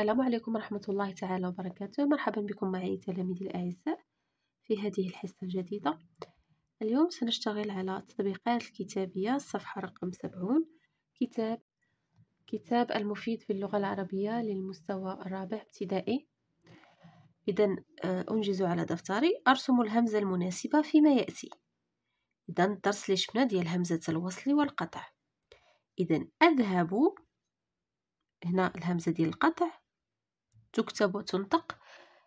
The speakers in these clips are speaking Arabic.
السلام عليكم ورحمة الله تعالى وبركاته. مرحبا بكم معي تلاميذي الأعزاء في هذه الحصة الجديدة. اليوم سنشتغل على التطبيقات الكتابية الصفحة رقم سبعون. كتاب كتاب المفيد في اللغة العربية للمستوى الرابع ابتدائي. إذا آه، أنجز على دفتري. أرسم الهمزة المناسبة فيما يأتي. إذا الدرس اللي شفنا ديال همزة الوصل والقطع. إذا أذهب. هنا الهمزة ديال القطع. تكتب وتنطق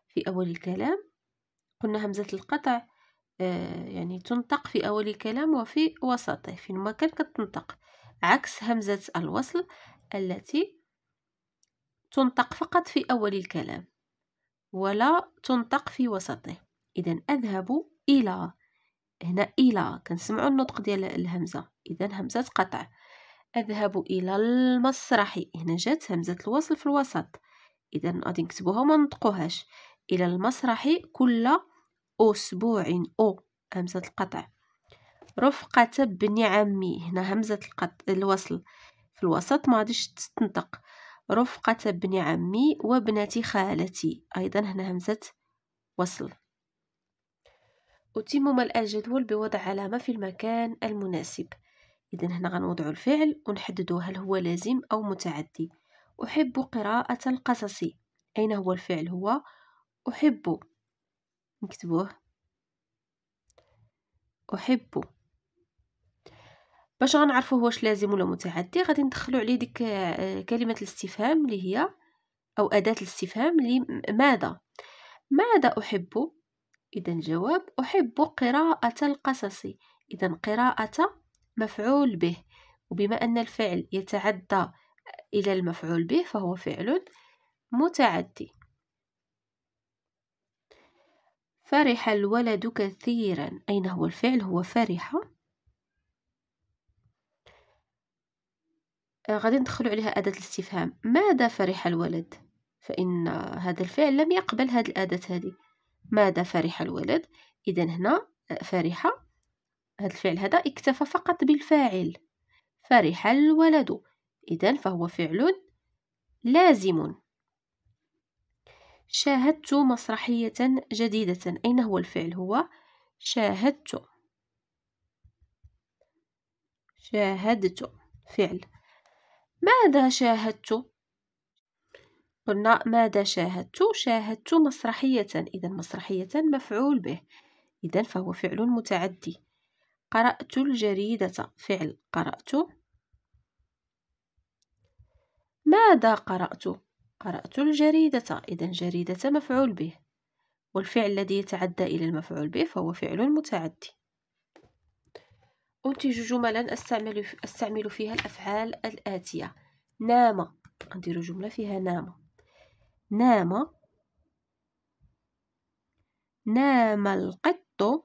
في أول الكلام. قلنا همزة القطع آه يعني تنطق في أول الكلام وفي وسطه في المكان كتنطق. عكس همزة الوصل التي تنطق فقط في أول الكلام ولا تنطق في وسطه. إذا أذهب إلى هنا إلى كنسمعوا النطق ديال الهمزة. إذا همزة قطع. أذهب إلى المسرح. هنا جات همزة الوصل في الوسط. إذا غادي نكتبوها وما نطقوهاش. إلى المسرح كل أسبوع أو همزة القطع. رفقة ابن عمي هنا همزة القط... الوصل. في الوسط ما غاديش تنطق. رفقة ابن عمي وابنة خالتي أيضا هنا همزة وصل. أتم ملء الجدول بوضع علامة في المكان المناسب. إذا هنا غنوضعو الفعل ونحددو هل هو لازم أو متعدي. أحب قراءة القصص. أين هو الفعل هو؟ أحب. نكتبوه. أحب. باش غنعرفو واش لازم ولا متعدي غادي ندخلو عليه ديك آه، كلمة الاستفهام اللي هي أو أداة الاستفهام اللي ماذا؟ ماذا أحب؟ إذا الجواب أحب قراءة القصص. إذا قراءة مفعول به. وبما أن الفعل يتعدى إلى المفعول به فهو فعل متعدي. فرح الولد كثيرا. أين هو الفعل؟ هو فرح. آه، غادي ندخل عليها أداة الاستفهام. ماذا فرح الولد؟ فإن هذا الفعل لم يقبل هذه الأداة هذه. ماذا فرح الولد؟ إذا هنا آه، فرح. هذا الفعل هذا اكتفى فقط بالفاعل. فرح الولد. إذا فهو فعل لازم. شاهدت مسرحية جديدة. أين هو الفعل هو؟ شاهدت. شاهدت. فعل. ماذا شاهدت؟ قلنا ماذا شاهدت؟ شاهدت مسرحية. إذا مسرحية مفعول به. إذا فهو فعل متعدي. قرأت الجريدة. فعل قرأت ماذا قرأت؟ قرأت الجريدة إذا جريدة مفعول به. والفعل الذي يتعدى إلى المفعول به فهو فعل متعدي. أنتج جملا أستعمل, أستعمل فيها الأفعال الآتية. نام. ندير جملة فيها نام. نام. نام القط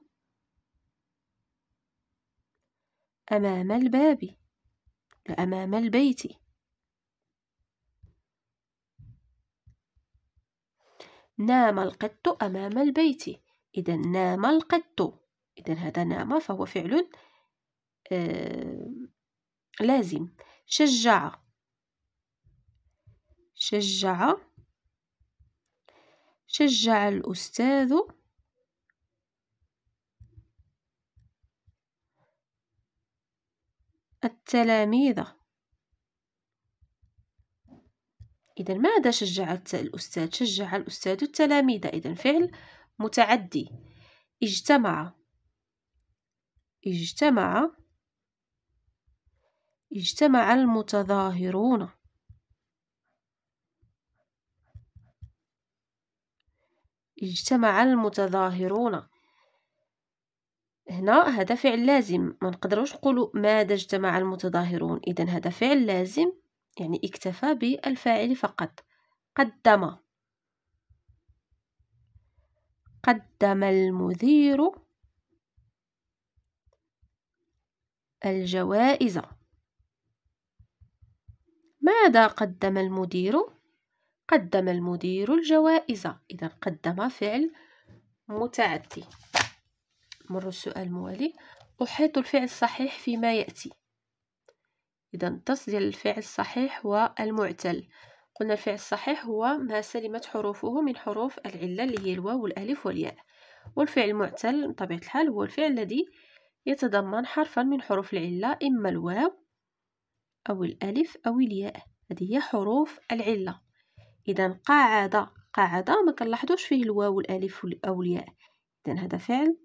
أمام الباب. أمام البيت. نام القط أمام البيت. إذا نام القط. إذا هذا نام فهو فعل آه لازم. شجع. شجع. شجع الأستاذ. التلاميذ. إذا ماذا شجع الأستاذ؟ شجع الأستاذ التلاميذ. إذا فعل متعدي. اجتمع. اجتمع. اجتمع المتظاهرون. اجتمع المتظاهرون. هنا هذا فعل لازم. ما نقدروش نقولوا ماذا اجتمع المتظاهرون. اذا هذا فعل لازم يعني اكتفى بالفاعل فقط. قدم. قدم المدير الجوائز. ماذا قدم المدير؟ قدم المدير الجوائز. إذا قدم فعل متعدي. مر السؤال الموالي أحيط الفعل الصحيح فيما يأتي. إذا ديال الفعل الصحيح والمعتل قلنا الفعل الصحيح هو ما سلمت حروفه من حروف العلة اللي هي الواو والألف والياء. والفعل المعتل بطبيعة الحال هو الفعل الذي يتضمن حرفا من حروف العلة إما الواو أو الألف أو الياء. هذه هي حروف العلة. إذا قاعد قاعد ما كنلاحظوش فيه الواو والألف أو الياء. إذا هذا فعل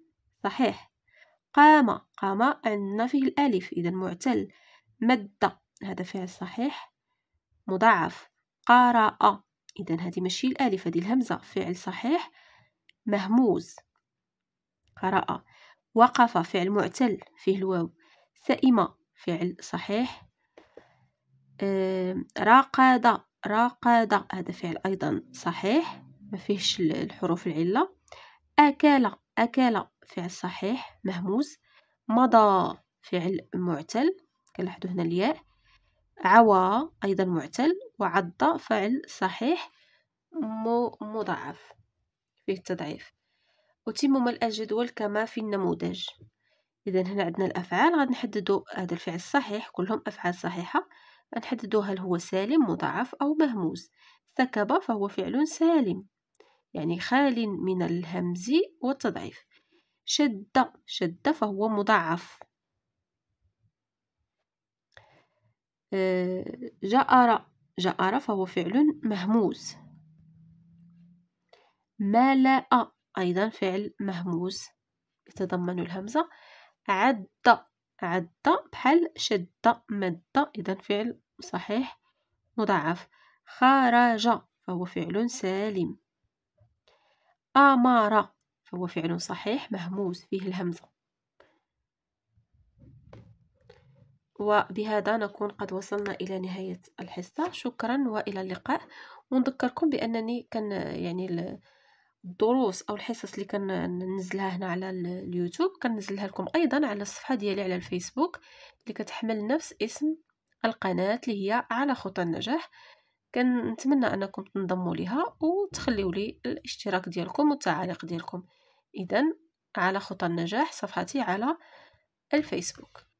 صحيح. قام قام عندنا فيه الألف. إذا معتل. مد هذا فعل صحيح. مضاعف. قرأ إذا هذه ماشي الألف هذه الهمزة. فعل صحيح. مهموز. قرأ وقف. فعل معتل. فيه الواو. سئم. فعل صحيح. راقد. راقد. هذا فعل أيضا صحيح. ما فيهش الحروف العلة. أكل. أكل. فعل صحيح. مهموز. مضى. فعل معتل. كنلاحظوا هنا الياء. عوى أيضا معتل وعض فعل صحيح مضاعف فيه التضعيف أتمم الجدول كما في النموذج. إذا هنا عندنا الأفعال غادي نحددو هذا الفعل الصحيح كلهم أفعال صحيحة. نحددو هل هو سالم مضاعف أو مهموز. سكب فهو فعل سالم يعني خال من الهمز والتضعيف. شد شد فهو مضاعف آه، جأر جأر فهو فعل مهموز ملأ أيضا فعل مهموز يتضمن الهمزة. عد عد بحال شد مد إذا فعل صحيح مضاعف. خرج فهو فعل سالم. أمر فهو فعل صحيح مهموز فيه الهمزة. وبهذا نكون قد وصلنا إلى نهاية الحصة. شكرا وإلى اللقاء. ونذكركم بأنني كان يعني الدروس أو الحصص اللي كننزلها هنا على اليوتيوب كنزلها لكم أيضا على الصفحة ديالي على الفيسبوك اللي كتحمل نفس اسم القناة اللي هي على خطى النجاح. كنتمنى أنكم تنضموا ليها وتخليوا لي الاشتراك ديالكم والتعاليق ديالكم. اذا على خطى النجاح صفحتي على الفيسبوك.